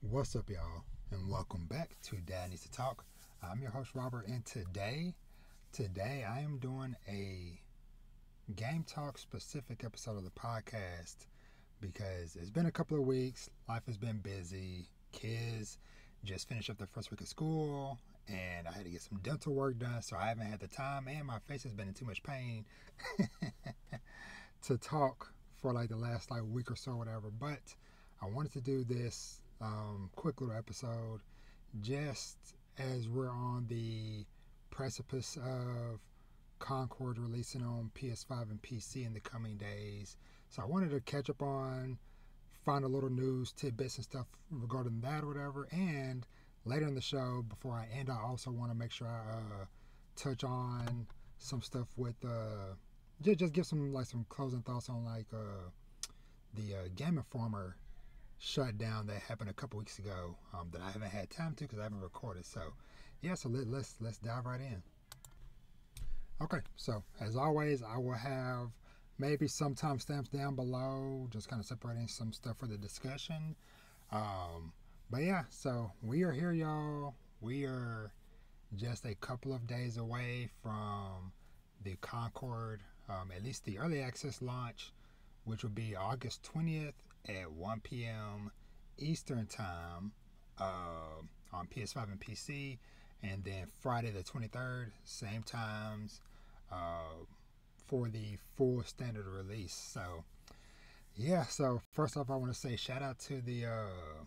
What's up, y'all, and welcome back to Dad Needs to Talk. I'm your host Robert, and today, today I am doing a game talk specific episode of the podcast because it's been a couple of weeks. Life has been busy. Kids just finished up their first week of school, and I had to get some dental work done, so I haven't had the time, and my face has been in too much pain to talk for like the last like week or so, whatever. But I wanted to do this um, quick little episode just as we're on the precipice of Concord releasing on PS5 and PC in the coming days. So I wanted to catch up on, find a little news, tidbits, and stuff regarding that or whatever. And later in the show, before I end, I also want to make sure I uh, touch on some stuff with uh, just just give some like some closing thoughts on like uh, the uh, Game Informer shutdown that happened a couple weeks ago um, that I haven't had time to because I haven't recorded. So yeah, so let, let's let's dive right in. Okay, so as always, I will have maybe some timestamps down below, just kind of separating some stuff for the discussion. Um, but yeah, so we are here, y'all. We are just a couple of days away from the Concord, um, at least the early access launch, which will be August 20th at 1 p.m. Eastern Time uh, on PS5 and PC. And then Friday the 23rd, same times uh, for the full standard release. So, yeah, so first off, I want to say shout out to the uh,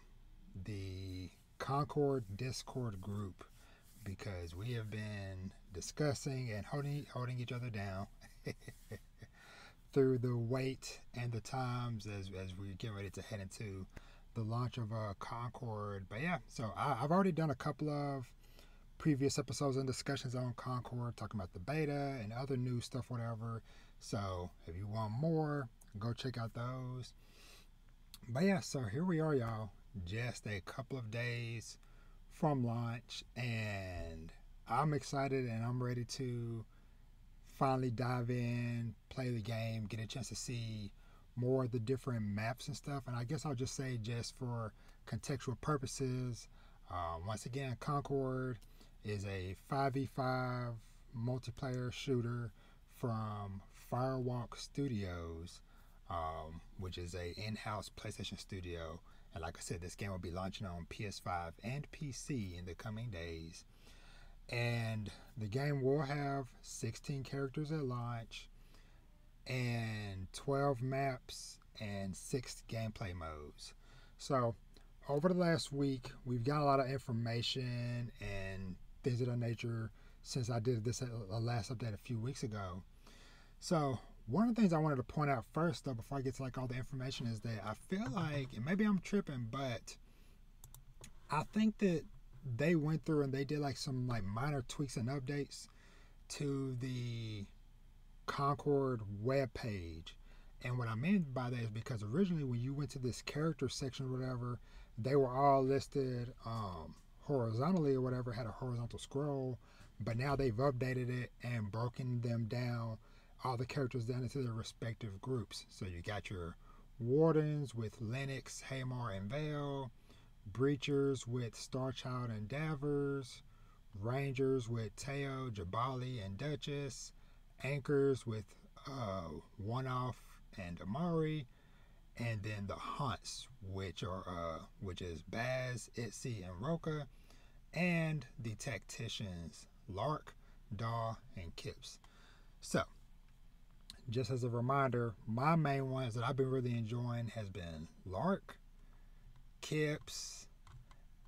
the Concord Discord group because we have been discussing and holding holding each other down through the wait and the times as, as we get ready to head into the launch of uh, Concord. But yeah, so I, have already done a couple of previous episodes and discussions on Concord, talking about the beta and other new stuff, whatever. So if you want more, go check out those. But yeah, so here we are, y'all. Just a couple of days from launch, and I'm excited and I'm ready to finally dive in, play the game, get a chance to see more of the different maps and stuff. And I guess I'll just say, just for contextual purposes, uh, once again, Concord is a 5v5 multiplayer shooter from Firewalk Studios, um, which is a in-house PlayStation studio. And like I said, this game will be launching on PS5 and PC in the coming days. And the game will have 16 characters at launch and 12 maps and 6 gameplay modes. So, over the last week, we've got a lot of information and things of that nature since I did this uh, last update a few weeks ago. So, one of the things I wanted to point out first, though, before I get to like all the information, is that I feel like, and maybe I'm tripping, but I think that they went through and they did like some like minor tweaks and updates to the Concord web page. And what I mean by that is because originally when you went to this character section or whatever, they were all listed um, horizontally or whatever, had a horizontal scroll. But now they've updated it and broken them down, all the characters down into their respective groups. So you got your wardens with Lennox, Haymar, and Vale Breachers with Starchild and Daveers, Rangers with Teo, Jabali, and Duchess, Anchors with uh, One Off and Emari, and then the Haunts, which are uh, which is Bazz, It-Z, and Roka, and the Tacticians, Lark, Daw, and Kyps. So, just as a reminder, my main ones that I've been really enjoying has been Lark, Kyps,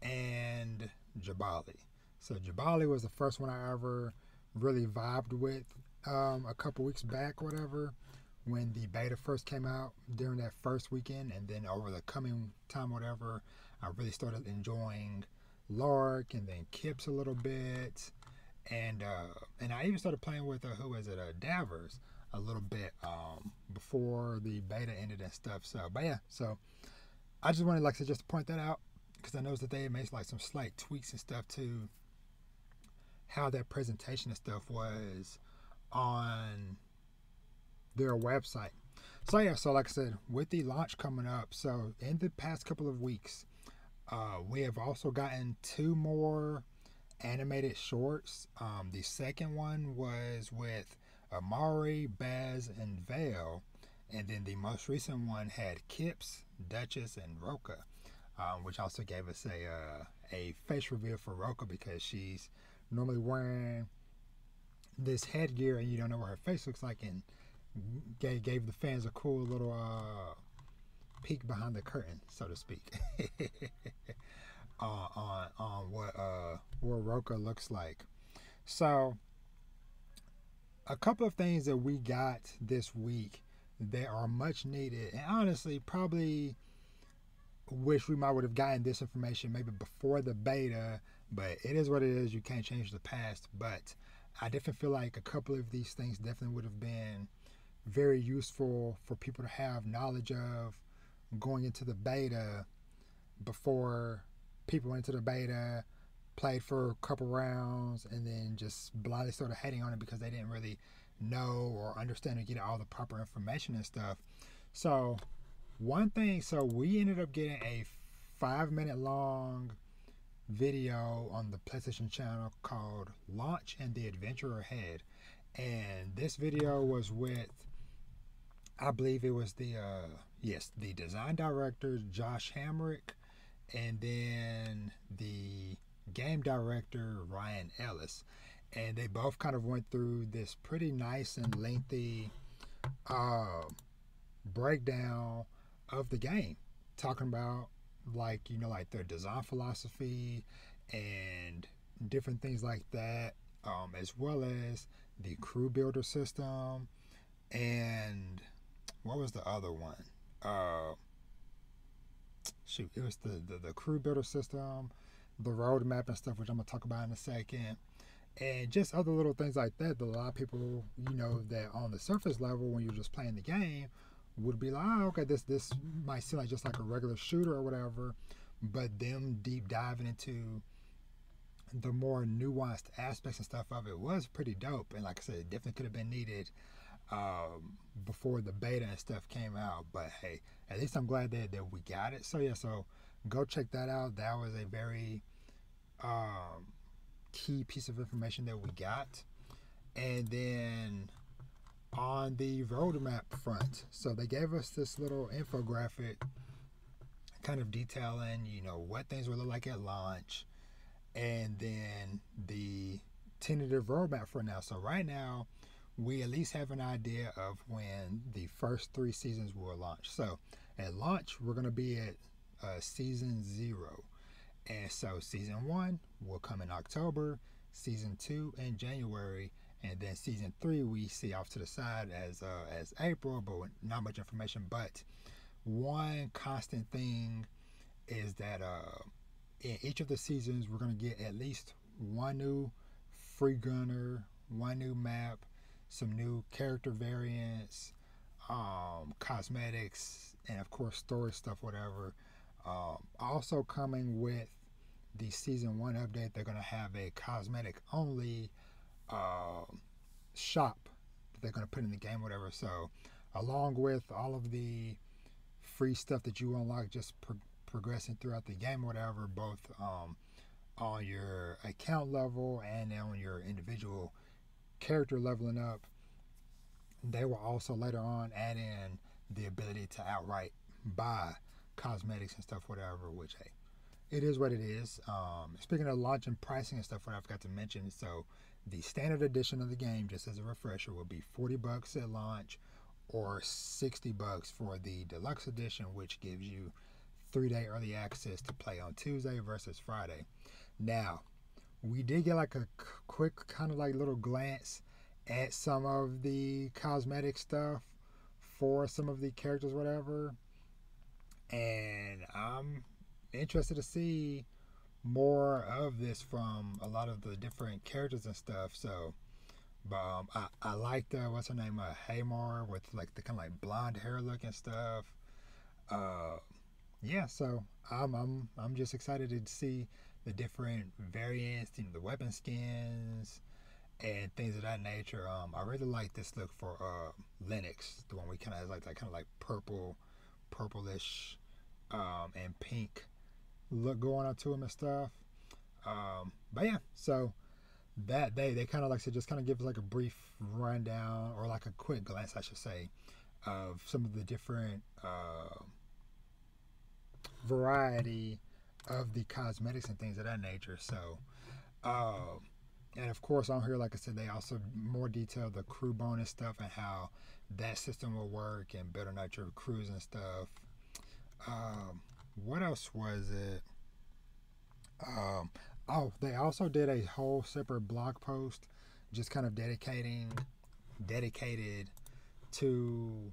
and Jabali. So Jabali was the first one I ever really vibed with um, a couple weeks back, whatever, when the beta first came out during that first weekend, and then over the coming time, whatever, I really started enjoying Lark and then Kyps a little bit, and uh, and I even started playing with uh, who is it, uh, Daveers a little bit um, before the beta ended and stuff. So, but yeah, so I just wanted like to just point that out because I noticed that they made like some slight tweaks and stuff to how that presentation and stuff was on their website. So yeah, so like I said, with the launch coming up, so in the past couple of weeks, Uh, we have also gotten two more animated shorts. Um, the second one was with Emari, Bazz, and Vale. And then the most recent one had Kyps, Duchess, and Roka, um, which also gave us a uh, a face reveal for Roka because she's normally wearing this headgear and you don't know what her face looks like, and gave, gave the fans a cool little uh, peek behind the curtain, so to speak, uh, on on what uh, what Roka looks like. So, a couple of things that we got this week that are much needed, and honestly, probably wish we might would have gotten this information maybe before the beta, but it is what it is. You can't change the past. But I definitely feel like a couple of these things definitely would have been very useful for people to have knowledge of going into the beta before people went into the beta, played for a couple rounds, and then just blindly started hating on it because they didn't really know or understand or get all the proper information and stuff. So, one thing, so we ended up getting a five minute long video on the PlayStation channel called Launch and the Adventure Ahead. And this video was with, I believe it was the, uh, yes, the design director, Josh Hamrick, and then the game director, Ryan Ellis. And they both kind of went through this pretty nice and lengthy uh, breakdown of the game, talking about like you know like their design philosophy and different things like that, um, as well as the crew builder system and what was the other one? Uh, shoot, it was the, the, the crew builder system, the roadmap and stuff, which I'm gonna talk about in a second, and just other little things like that that a lot of people, you know, that on the surface level when you're just playing the game would be like, oh, okay, this this might seem like just like a regular shooter or whatever, but them deep diving into the more nuanced aspects and stuff of it was pretty dope. And like I said, it definitely could have been needed um, before the beta and stuff came out. But hey, at least I'm glad that, that we got it. So yeah, so go check that out. That was a very um, key piece of information that we got. And then on the roadmap front. So they gave us this little infographic kind of detailing, you know, what things will look like at launch and then the tentative roadmap for now. So right now, we at least have an idea of when the first three seasons will launch. So at launch, we're going to be at uh, season zero. And so season one will come in October, season two in January, and then season three we see off to the side as uh, as April, but not much information. But one constant thing is that uh, in each of the seasons we're gonna get at least one new free gunner, one new map, some new character variants, um, cosmetics, and of course story stuff, whatever. Um, also coming with the season one update, they're gonna have a cosmetic only uh, shop that they're going to put in the game, whatever. So, along with all of the free stuff that you unlock just pro- progressing throughout the game, whatever, both um, on your account level and on your individual character leveling up, they will also later on add in the ability to outright buy cosmetics and stuff, whatever, which, hey, it is what it is. Um, speaking of launch and pricing and stuff, what I forgot to mention, so the standard edition of the game, just as a refresher, will be 40 bucks at launch or 60 bucks for the deluxe edition, which gives you three day early access to play on Tuesday versus Friday. Now, we did get like a quick kind of like little glance at some of the cosmetic stuff for some of the characters, whatever. And I'm interested to see more of this from a lot of the different characters and stuff. So, but um, I I liked uh, what's her name, uh, Haymar with like the kind of like blonde hair look and stuff. Uh, yeah, so I'm I'm I'm just excited to see the different variants, you know, the weapon skins and things of that nature. Um, I really like this look for uh Lynx, the one we kind of like that kind of like purple, purplish, um, and pink look going on to them and stuff. Um, but yeah, so that day they kind of like said just kind of give us like a brief rundown or like a quick glance, I should say, of some of the different uh, variety of the cosmetics and things of that nature. So, uh, and of course on here, like I said, they also more detail the crew bonus stuff and how that system will work and better nitro crews and stuff. Um, what else was it? Um, oh, they also did a whole separate blog post, just kind of dedicating, dedicated to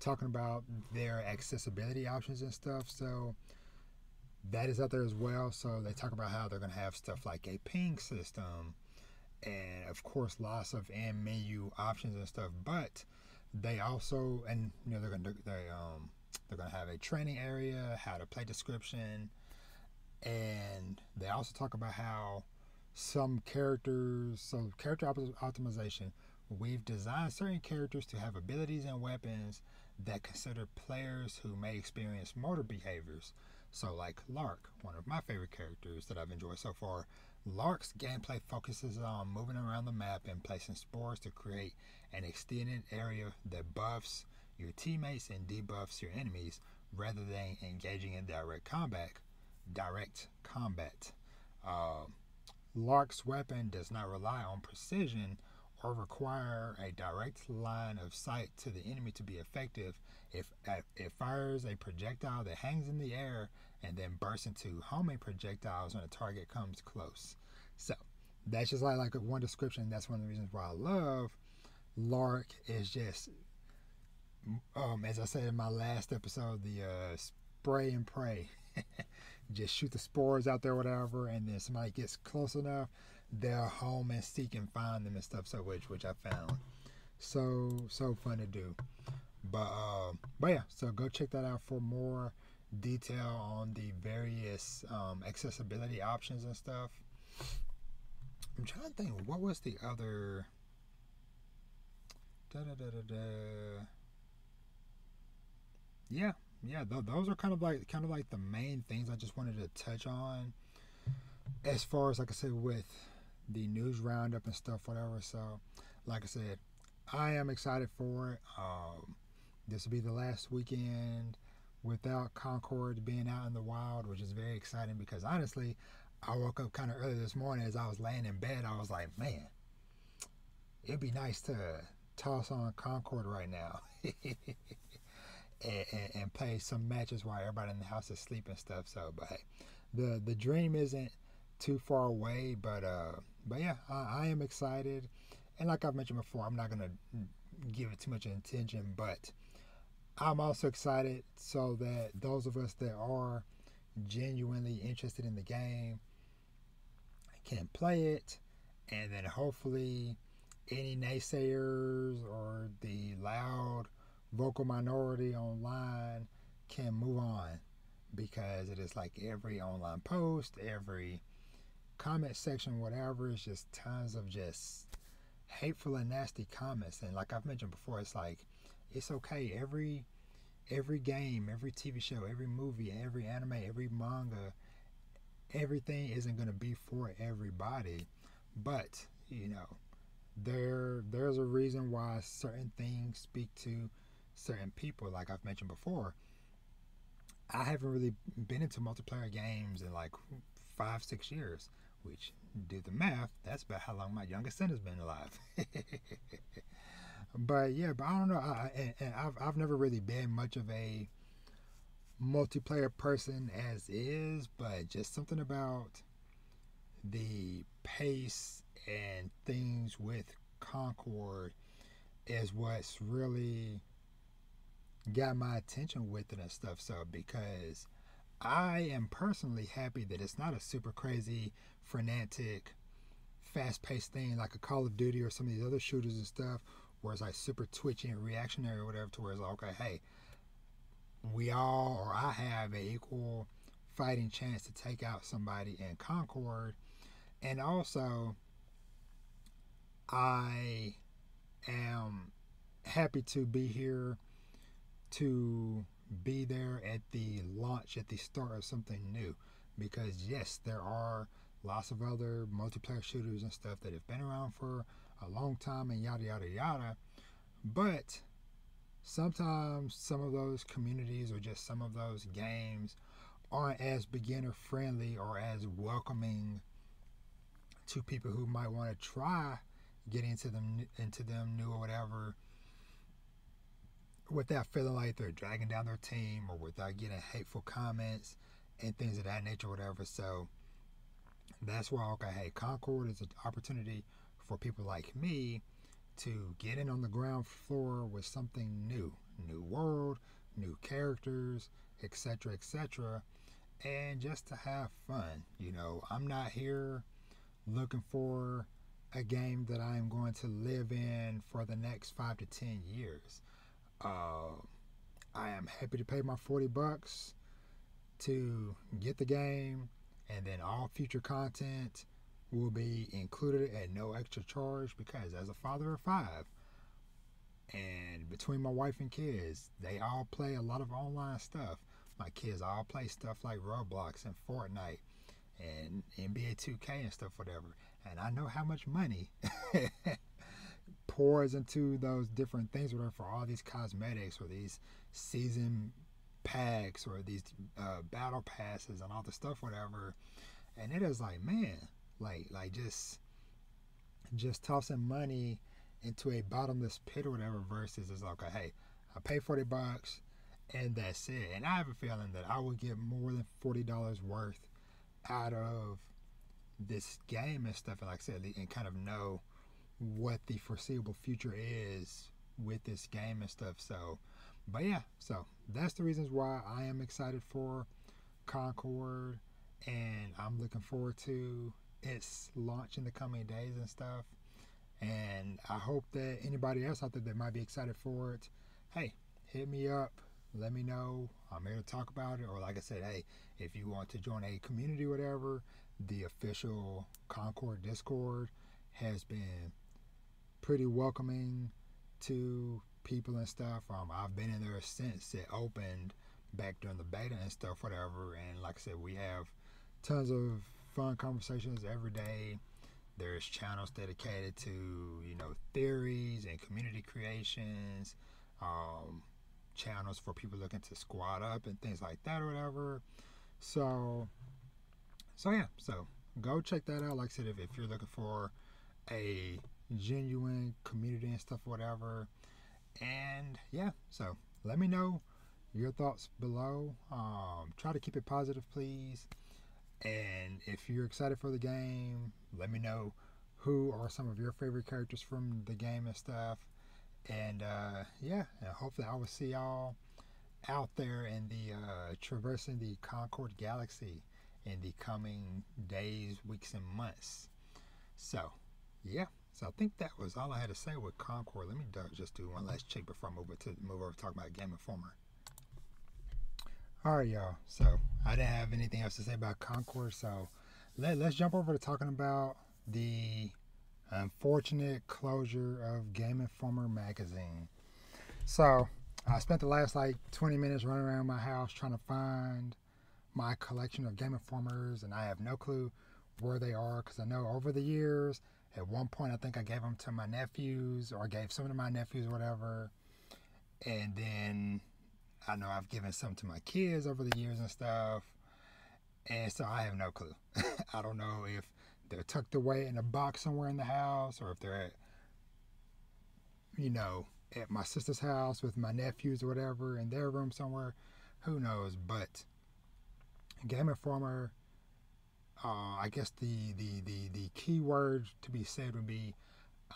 talking about their accessibility options and stuff. So that is out there as well. So they talk about how they're going to have stuff like a ping system, and of course lots of menu options and stuff. But they also, and you know, they're going to they um they're going to have a training area, how to play description, and they also talk about how some characters, so character optimization, we've designed certain characters to have abilities and weapons that consider players who may experience motor behaviors. So, like Lark, one of my favorite characters that I've enjoyed so far, Lark's gameplay focuses on moving around the map and placing spores to create an extended area that buffs your teammates and debuffs your enemies rather than engaging in direct combat. Direct combat. Uh, Lark's weapon does not rely on precision or require a direct line of sight to the enemy to be effective. If it fires a projectile that hangs in the air and then bursts into homing projectiles when a target comes close. So that's just like like one description. That's one of the reasons why I love Lark is just um, as I said in my last episode, the uh, spray and pray. Just shoot the spores out there, whatever, and then somebody gets close enough, they'll home and seek and find them and stuff. So which which I found so so fun to do. But uh, but yeah, so go check that out for more detail on the various um, accessibility options and stuff. I'm trying to think what was the other. Da, da, da, da, da yeah, yeah, th- those are kind of like kind of like the main things I just wanted to touch on. As far as like I said with the news roundup and stuff, whatever. So, like I said, I am excited for it. Um, this will be the last weekend without Concord being out in the wild, which is very exciting because honestly, I woke up kind of early this morning as I was laying in bed. I was like, man, it'd be nice to toss on Concord right now. and, and, play some matches while everybody in the house is sleeping stuff. So, but hey, the the dream isn't too far away. But uh, but yeah, I, I am excited, and like I've mentioned before, I'm not gonna give it too much attention, but I'm also excited so that those of us that are genuinely interested in the game can play it, and then hopefully any naysayers or the loud vocal minority online can move on because it is like every online post, every comment section, whatever, it's just tons of just hateful and nasty comments. And like I've mentioned before, it's like it's okay. Every every game, every TV show, every movie, every anime, every manga, everything isn't gonna be for everybody. But, you know, there there's a reason why certain things speak to certain people, like I've mentioned before, I haven't really been into multiplayer games in like five, six years, which do the math, that's about how long my youngest son has been alive. but yeah, but I don't know. I, and, and I've, I've never really been much of a multiplayer person as is, but just something about the pace and things with Concord is what's really got my attention with it and stuff. So because I am personally happy that it's not a super crazy, frenetic, fast paced thing like a Call of Duty or some of these other shooters and stuff, where it's like super twitchy and reactionary or whatever, to where it's like, okay, hey, we all or I have an equal fighting chance to take out somebody in Concord. And also, I am happy to be here to be there at the launch, at the start of something new. because yes, there are lots of other multiplayer shooters and stuff that have been around for a long time and yada yada yada. But sometimes some of those communities or just some of those games aren't as beginner friendly or as welcoming to people who might want to try getting into them into them new or whatever without feeling like they're dragging down their team or without getting hateful comments and things of that nature, whatever. So that's why, okay, hey, Concord is an opportunity for people like me to get in on the ground floor with something new, new world, new characters, etc., etc., and just to have fun. You know, I'm not here looking for a game that I'm going to live in for the next five to ten years. Uh, I am happy to pay my 40 bucks to get the game, and then all future content will be included at no extra charge because, as a father of five, and between my wife and kids, they all play a lot of online stuff. My kids all play stuff like Roblox and Fortnite and NBA 2K and stuff, whatever. And I know how much money pours into those different things, whatever, for all these cosmetics or these season packs or these uh, battle passes and all the stuff, whatever. And it is like, man, like, like just, just tossing money into a bottomless pit or whatever. Versus it's like, hey, I pay forty bucks, and that's it. And I have a feeling that I will get more than forty dollars worth out of this game and stuff. And like I said, and kind of know what the foreseeable future is with this game and stuff. So, but yeah, so that's the reasons why I am excited for Concord and I'm looking forward to its launch in the coming days and stuff. And I hope that anybody else out there that might be excited for it, hey, hit me up. Let me know. I'm here to talk about it. Or like I said, hey, if you want to join a community, whatever, the official Concord Discord has been pretty welcoming to people and stuff. Um, I've been in there since it opened back during the beta and stuff, whatever. And like I said, we have tons of fun conversations every day. There's channels dedicated to you know theories and community creations, um, channels for people looking to squat up and things like that or whatever. So, so yeah, so go check that out. Like I said, if, if you're looking for a genuine community and stuff, whatever. And yeah, so let me know your thoughts below. Um, try to keep it positive, please. And if you're excited for the game, let me know who are some of your favorite characters from the game and stuff. And uh, yeah, and hopefully I will see y'all out there in the uh, traversing the Concord Galaxy in the coming days, weeks, and months. So, yeah. So I think that was all I had to say with Concord. Let me just do one last check before I move over to move over to talk about Game Informer. All right, y'all. So I didn't have anything else to say about Concord. So let, let's jump over to talking about the unfortunate closure of Game Informer magazine. So I spent the last like 20 minutes running around my house trying to find my collection of Game Informers, and I have no clue where they are because I know over the years at one point, I think I gave them to my nephews, or I gave some to my nephews, or whatever. And then I know I've given some to my kids over the years and stuff. And so I have no clue. I don't know if they're tucked away in a box somewhere in the house, or if they're at, you know, at my sister's house with my nephews or whatever in their room somewhere. Who knows? But Game Informer uh, I guess the, the, the, the key word to be said would be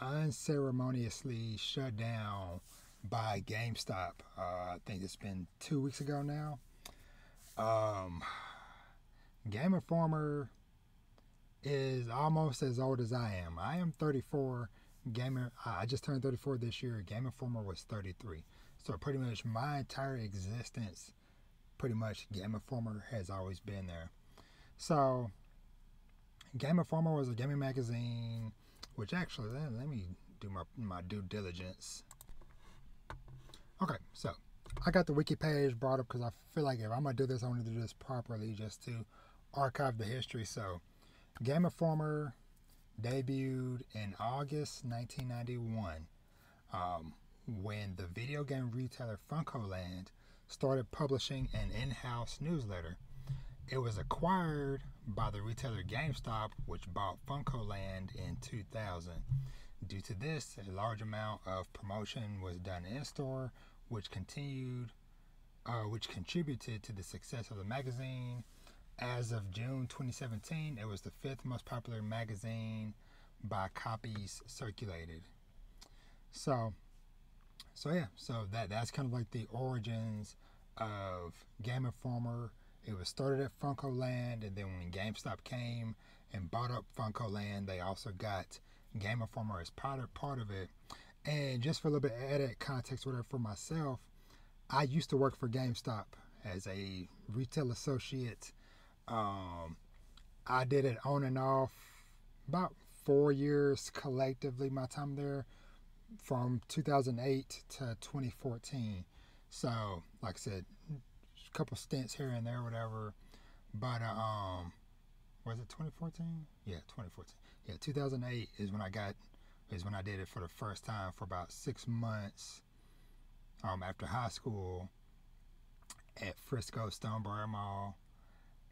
unceremoniously shut down by GameStop. Uh, I think it's been two weeks ago now. Um, Game Informer is almost as old as I am. I am 34. Gamer, I just turned 34 this year. Game Informer was 33. So pretty much my entire existence, pretty much Game Informer has always been there. So Game Informer was a gaming magazine, which actually, let, let me do my, my due diligence. Okay, so I got the wiki page brought up because I feel like if I'm going to do this, I want to do this properly just to archive the history. So, Game Informer debuted in August 1991 um, when the video game retailer FuncoLand started publishing an in house newsletter. It was acquired by the retailer GameStop, which bought FuncoLand in 2000. Due to this, a large amount of promotion was done in store, which continued, uh, which contributed to the success of the magazine. As of June 2017, it was the fifth most popular magazine by copies circulated. So, so yeah, so that that's kind of like the origins of Game Informer. It was started at FuncoLand, and then when GameStop came and bought up FuncoLand, they also got Game Informer as part of, part of it. And just for a little bit of added context, whatever for myself, I used to work for GameStop as a retail associate. Um, I did it on and off about four years collectively. My time there from 2008 to 2014. So, like I said, couple stints here and there, whatever. But uh, um, was it 2014? Yeah, 2014. Yeah, 2008 is when I got is when I did it for the first time for about six months. Um, after high school at Frisco Stonebriar Mall,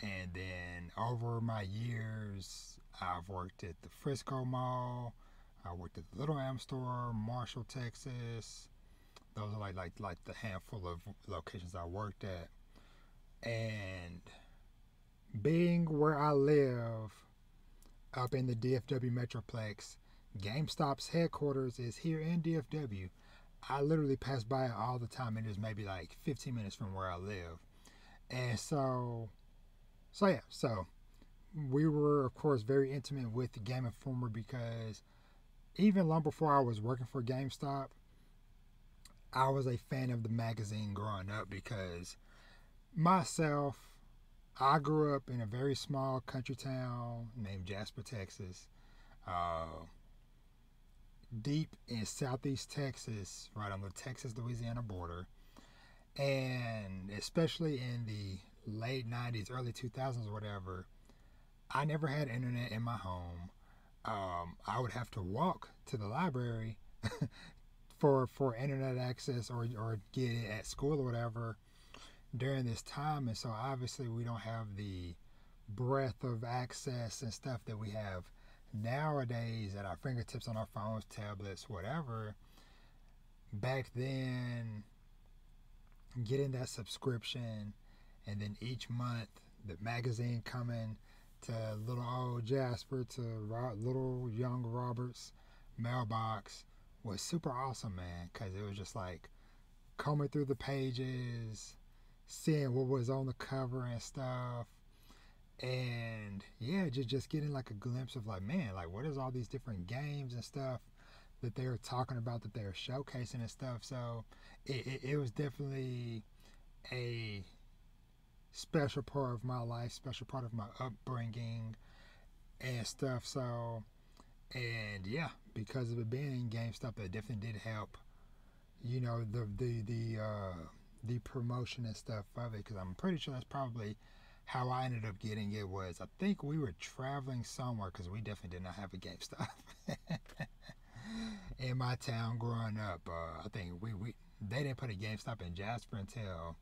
and then over my years, I've worked at the Frisco Mall. I worked at the Little Am Store, Marshall, Texas. Those are like like like the handful of locations I worked at. And being where I live up in the DFW Metroplex, GameStop's headquarters is here in DFW. I literally pass by it all the time and it's maybe like 15 minutes from where I live. And so so yeah, so we were of course very intimate with the Game Informer because even long before I was working for GameStop, I was a fan of the magazine growing up because myself, I grew up in a very small country town named Jasper, Texas. Uh, deep in southeast Texas, right on the Texas Louisiana border. And especially in the late 90s, early 2000s, or whatever, I never had internet in my home um, I would have to walk to the library for for internet access or or get it at school or whatever during this time, and so obviously we don't have the breadth of access and stuff that we have nowadays at our fingertips on our phones, tablets, whatever. Back then, getting that subscription and then each month the magazine coming to little old Jasper to little young Robert's mailbox was super awesome, man, because it was just like combing through the pages, seeing what was on the cover and stuff. And yeah, just just getting like a glimpse of like, man, like what is all these different games and stuff that they're talking about that they're showcasing and stuff. So it, it, it was definitely a special part of my life, special part of my upbringing and stuff. So, and yeah, because of it being in GameStop, it definitely did help. You know the the the uh, the promotion and stuff of it, because I'm pretty sure that's probably how I ended up getting it. Was I think we were traveling somewhere because we definitely did not have a GameStop in my town growing up. Uh, I think we we they didn't put a GameStop in Jasper until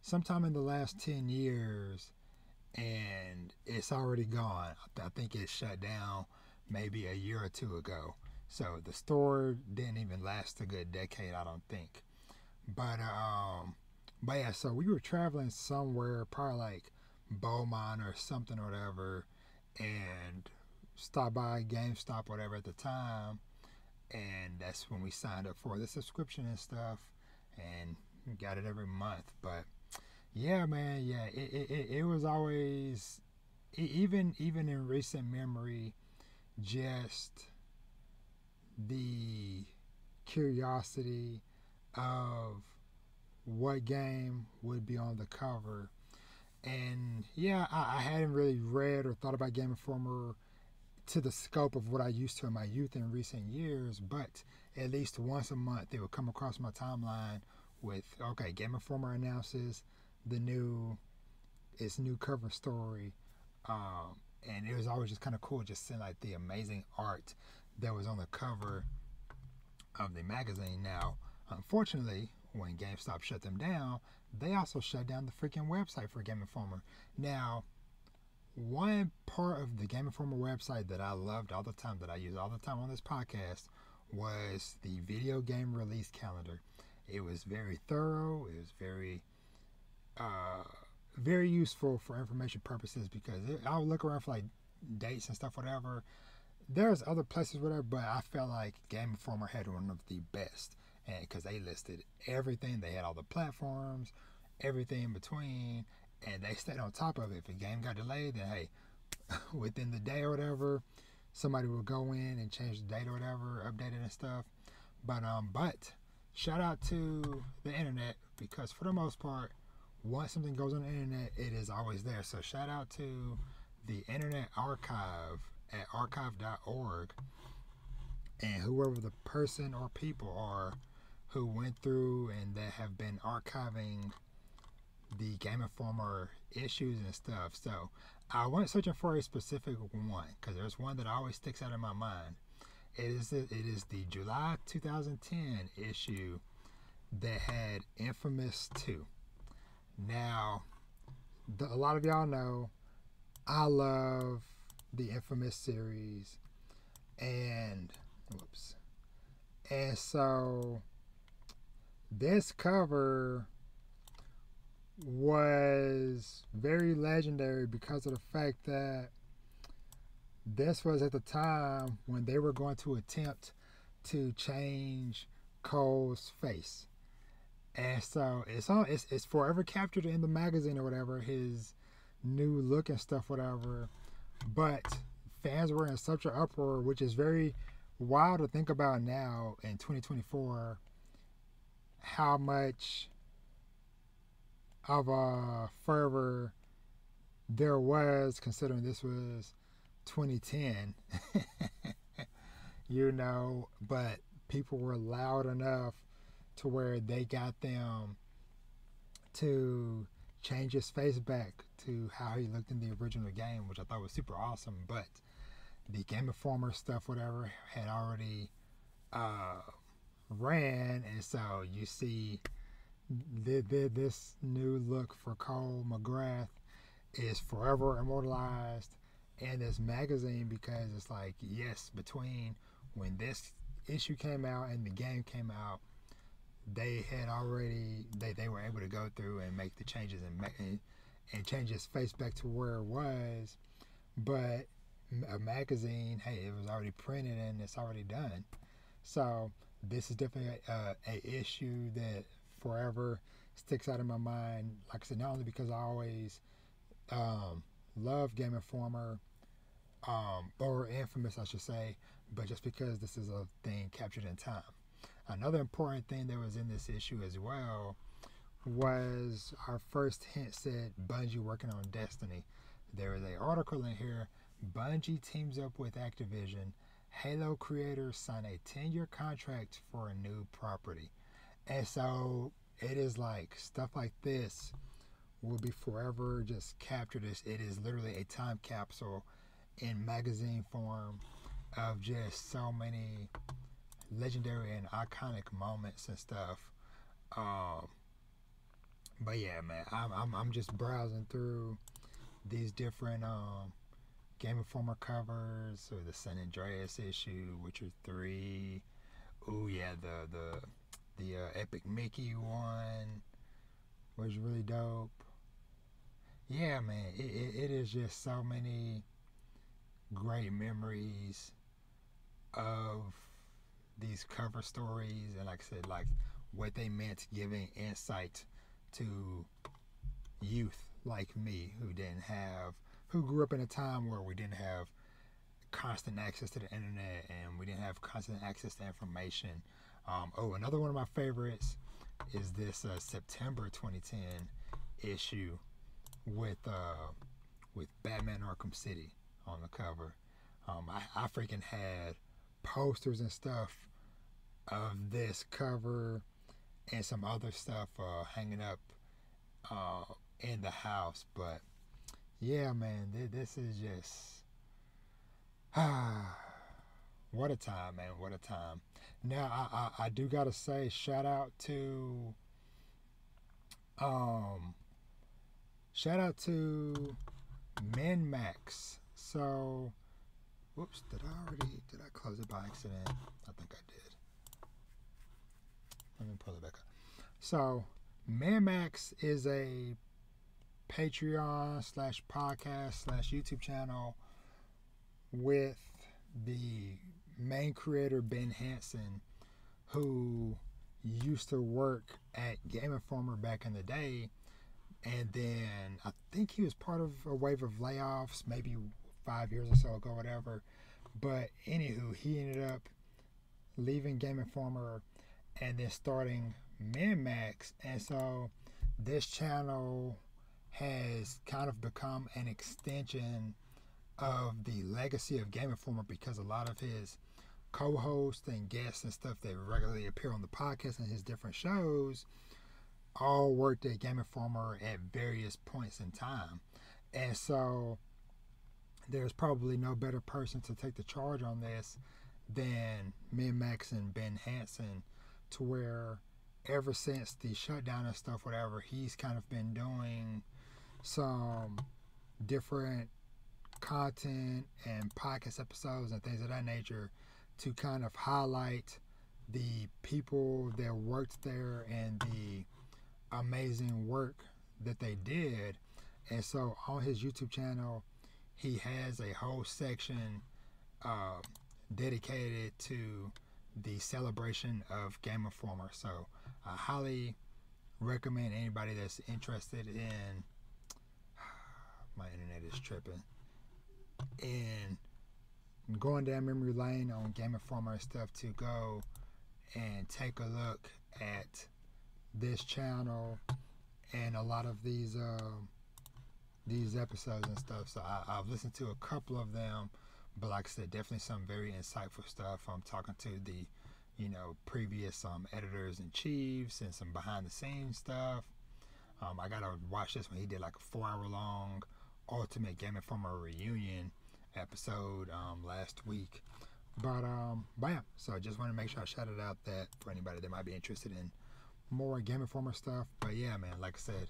sometime in the last 10 years and it's already gone. I think it shut down maybe a year or two ago. So the store didn't even last a good decade, I don't think. But um but yeah, so we were traveling somewhere, probably like Beaumont or something or whatever, and stopped by GameStop whatever at the time, and that's when we signed up for the subscription and stuff, and got it every month. But yeah, man. Yeah, it, it, it was always even even in recent memory, just the curiosity of what game would be on the cover. And yeah, I, I, hadn't really read or thought about Game Informer to the scope of what I used to in my youth in recent years, but at least once a month they would come across my timeline with okay, Game Informer announces the new its new cover story. Um, and it was always just kind of cool just seeing like the amazing art that was on the cover of the magazine. Now, unfortunately, when GameStop shut them down, they also shut down the freaking website for Game Informer. Now, one part of the Game Informer website that I loved all the time, that I use all the time on this podcast, was the video game release calendar. It was very thorough. It was very, uh, very useful for information purposes because it, I would look around for like dates and stuff, whatever. There's other places, whatever, but I felt like Game Informer had one of the best, and because they listed everything, they had all the platforms, everything in between, and they stayed on top of it. If a game got delayed, then hey, within the day or whatever, somebody would go in and change the date or whatever, update it and stuff. But um, but shout out to the internet because for the most part, once something goes on the internet, it is always there. So shout out to the Internet Archive at archive.org and whoever the person or people are who went through and that have been archiving the Game Informer issues and stuff. So I went searching for a specific one because there's one that always sticks out in my mind. It is the, it is the July 2010 issue that had Infamous 2. Now, the, a lot of y'all know I love the Infamous series, and whoops, and so this cover was very legendary because of the fact that this was at the time when they were going to attempt to change Cole's face. And so it's all it's, it's forever captured in the magazine or whatever, his new look and stuff, whatever. But fans were in such an uproar, which is very wild to think about now in 2024, how much of a fervor there was, considering this was 2010. you know, but people were loud enough to where they got them to change his face back to how he looked in the original game, which I thought was super awesome. But the Game Informer stuff, whatever, had already uh, ran, and so you see the, the, this new look for Cole McGrath is forever immortalized in this magazine because it's like yes, between when this issue came out and the game came out, they had already they, they were able to go through and make the changes and, and and change his face back to where it was. But a magazine, hey, it was already printed and it's already done. So this is definitely a, a issue that forever sticks out in my mind. Like I said, not only because I always um, love Game Informer, um, or Infamous, I should say, but just because this is a thing captured in time. Another important thing that was in this issue as well was our first hint said Bungie working on Destiny. There is an article in here. Bungie teams up with Activision. Halo creators sign a 10 year contract for a new property. And so it is like stuff like this will be forever just captured. This it is literally a time capsule in magazine form of just so many legendary and iconic moments and stuff. Um, but yeah, man, I'm, I'm, I'm just browsing through these different um, Game Informer covers or the San Andreas issue, Witcher three. Oh yeah, the the the uh, Epic Mickey one was really dope. Yeah, man, it, it, it is just so many great memories of these cover stories and like I said, like what they meant giving insight to youth like me who didn't have who grew up in a time where we didn't have constant access to the internet and we didn't have constant access to information um, oh, another one of my favorites is this uh, September 2010 issue with uh, with Batman Arkham City on the cover. Um, I, I freaking had posters and stuff of this cover and some other stuff uh, hanging up uh, in the house. But yeah, man, this is just what a time, man! What a time. Now I, I, I do gotta say shout out to um shout out to MinnMax. So whoops, did I already did I close it by accident? I think I did. Let me pull it back up. So MinnMax is a Patreon slash podcast slash YouTube channel with the main creator Ben Hanson, who used to work at Game Informer back in the day, and then I think he was part of a wave of layoffs, maybe five years or so ago, whatever. But anywho, he ended up leaving Game Informer and then starting MinnMax, and so this channel has kind of become an extension of the legacy of Game Informer because a lot of his co-hosts and guests and stuff that regularly appear on the podcast and his different shows all worked at Game Informer at various points in time. And so there's probably no better person to take the charge on this than MinnMax and Ben Hanson to where ever since the shutdown and stuff, whatever, he's kind of been doing some different content and podcast episodes and things of that nature to kind of highlight the people that worked there and the amazing work that they did. And so on his YouTube channel, he has a whole section uh, dedicated to the celebration of Game Informer. So I highly recommend anybody that's interested in. My internet is tripping. And going down memory lane on Game Informer and stuff to go and take a look at this channel and a lot of these uh, these episodes and stuff. So I, have listened to a couple of them, but like I said, definitely some very insightful stuff. I'm talking to the you know previous um, editors and chiefs and some behind the scenes stuff. Um, I gotta watch this one. He did like a four hour long Ultimate Game Informer reunion episode um, last week. But um, bam! So I just want to make sure I shout it out that for anybody that might be interested in more Game Informer stuff. But yeah, man, like I said,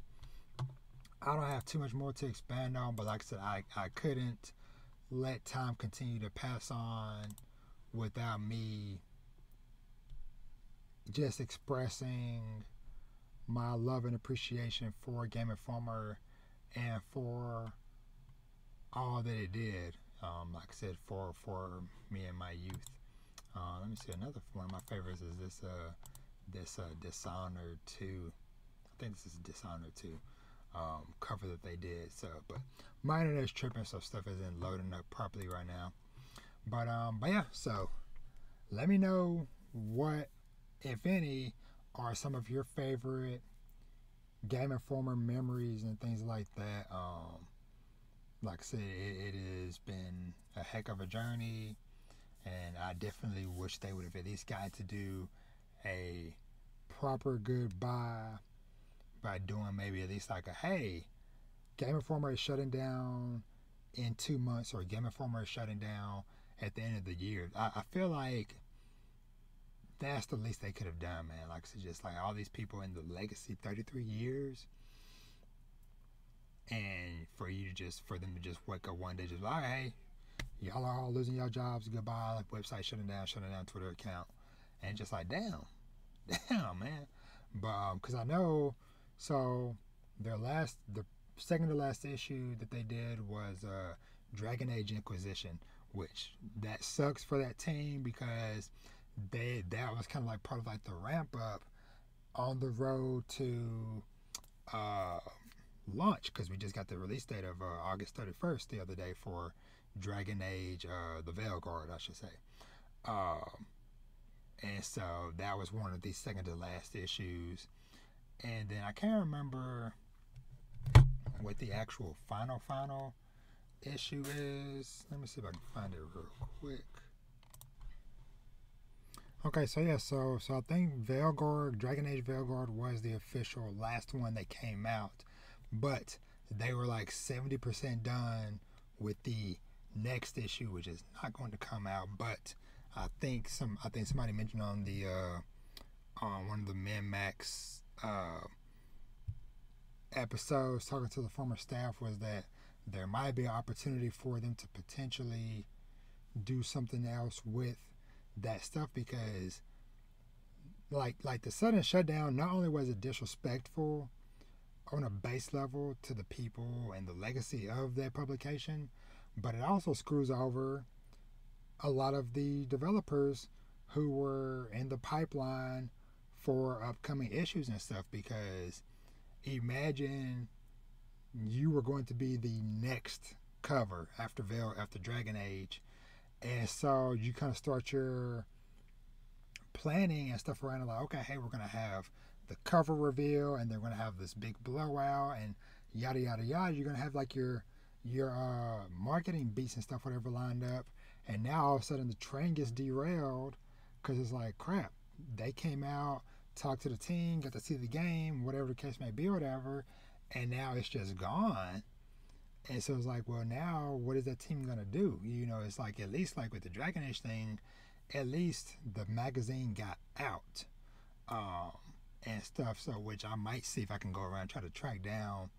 I don't have too much more to expand on. But like I said, I I couldn't let time continue to pass on without me just expressing my love and appreciation for Game Informer and for all that it did um, like I said, for for me and my youth. Uh, let me see another one of my favorites is this uh, this uh, Dishonored two. I think this is Dishonored two um, cover that they did. So, but my internet's tripping, so stuff isn't loading up properly right now. But um, but yeah. So let me know what, if any, are some of your favorite Game Informer memories and things like that. Um, like I said, it, it has been a heck of a journey, and I definitely wish they would have at least got to do a proper goodbye by doing maybe at least like a hey, Game Informer is shutting down in two months, or Game Informer is shutting down at the end of the year. I, I feel like that's the least they could have done, man. Like, it's just like all these people in the legacy 33 years and for you to just for them to just wake up one day just like hey y'all are all losing your jobs goodbye like website shutting down shutting down twitter account and just like damn damn man but because um, i know so their last the second to last issue that they did was uh dragon age inquisition which that sucks for that team because they that was kind of like part of like the ramp up on the road to uh launch because we just got the release date of uh, August 31st the other day for Dragon Age, uh, the Veilguard, I should say. Um, and so that was one of the second to last issues. And then I can't remember what the actual final, final issue is. Let me see if I can find it real quick. Okay, so yeah, so so I think Veilguard, Dragon Age Veilguard was the official last one that came out but they were like 70% done with the next issue, which is not going to come out. But I think some I think somebody mentioned on the uh, on one of the MinnMax uh, episodes talking to the former staff was that there might be an opportunity for them to potentially do something else with that stuff because like like the sudden shutdown not only was it disrespectful on a base level to the people and the legacy of that publication, but it also screws over a lot of the developers who were in the pipeline for upcoming issues and stuff because imagine you were going to be the next cover after Veil after Dragon Age and so you kind of start your planning and stuff around like okay hey we're gonna have the cover reveal and they're gonna have this big blowout and yada yada yada. You're gonna have like your your uh, marketing beats and stuff whatever lined up and now all of a sudden the train gets derailed because it's like crap they came out talked to the team got to see the game whatever the case may be whatever and now it's just gone. And so it's like well now what is that team gonna do? You know it's like at least like with the dragon age thing at least the magazine got out um, and stuff so which i might see if i can go around try to track down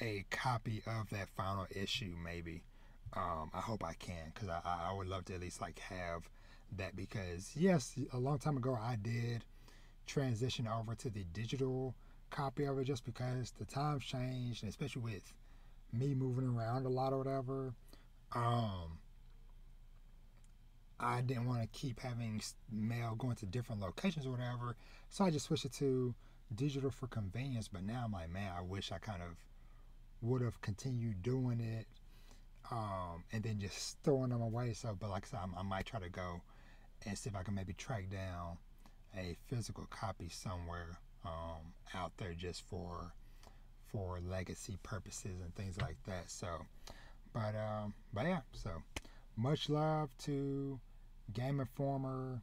a copy of that final issue maybe. Um, i hope i can because I, I would love to at least like have that because yes a long time ago i did transition over to the digital copy of it just because the times changed and especially with me moving around a lot or whatever um, I didn't want to keep having mail going to different locations or whatever. So I just switched it to digital for convenience. But now I'm like, man, I wish I kind of would have continued doing it um, and then just throwing them away. So, but like I said, I, I might try to go and see if I can maybe track down a physical copy somewhere um, out there just for for legacy purposes and things like that. So, but um, but yeah, so much love to Game Informer.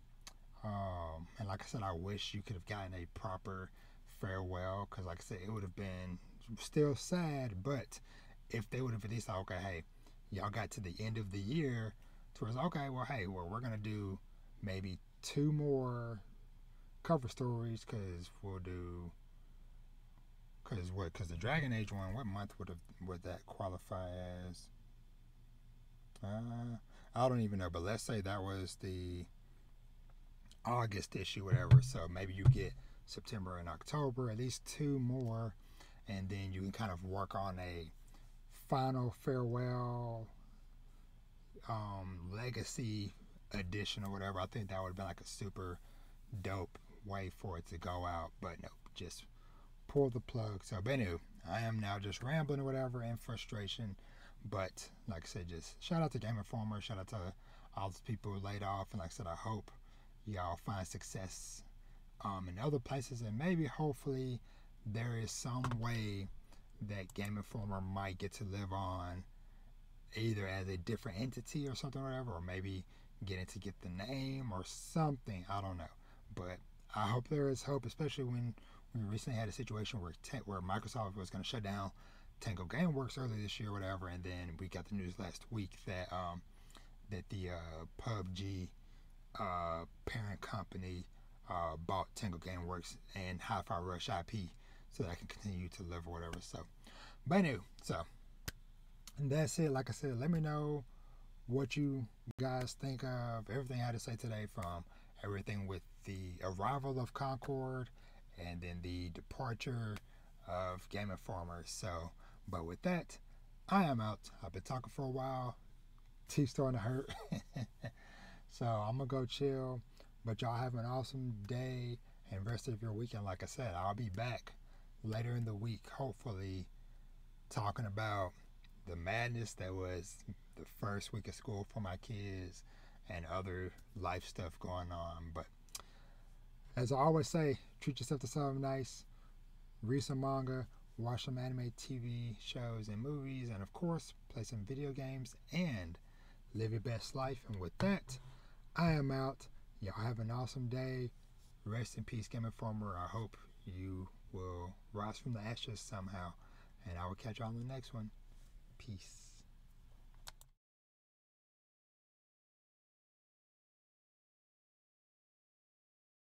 Um, and like I said, I wish you could have gotten a proper farewell because, like I said, it would have been still sad. But if they would have at least like, okay, hey, y'all got to the end of the year, towards okay, well, hey, well, we're gonna do maybe two more cover stories because we'll do because what because the Dragon Age one, what month would have would that qualify as? Uh, I don't even know, but let's say that was the August issue, whatever. So maybe you get September and October, at least two more, and then you can kind of work on a final farewell um, legacy edition or whatever. I think that would have been like a super dope way for it to go out, but nope, just pull the plug. So, but anyway, I am now just rambling or whatever in frustration. But like I said, just shout out to Game Informer, shout out to all those people who laid off, and like I said, I hope y'all find success um, in other places, and maybe hopefully there is some way that Game Informer might get to live on, either as a different entity or something, or whatever, or maybe getting to get the name or something. I don't know, but I hope there is hope, especially when we recently had a situation where where Microsoft was going to shut down Tango GameWorks earlier this year, whatever, and then we got the news last week that um, that the uh, PUBG uh, parent company uh, bought Tango GameWorks and Hi-Fi Rush IP, so that I can continue to live or whatever. So, but anyway, so and that's it. Like I said, let me know what you guys think of everything I had to say today, from everything with the arrival of Concord and then the departure of Game Informer. So but with that, I am out. I've been talking for a while. Teeth starting to hurt. so I'm gonna go chill. But y'all have an awesome day and rest of your weekend. Like I said, I'll be back later in the week, hopefully, talking about the madness that was the first week of school for my kids and other life stuff going on. But as I always say, treat yourself to something nice. Read some manga, watch some anime TV shows and movies, and of course, play some video games and live your best life. And with that, I am out. Y'all have an awesome day. Rest in peace, Game Informer. I hope you will rise from the ashes somehow And I will catch you on the next one. Peace.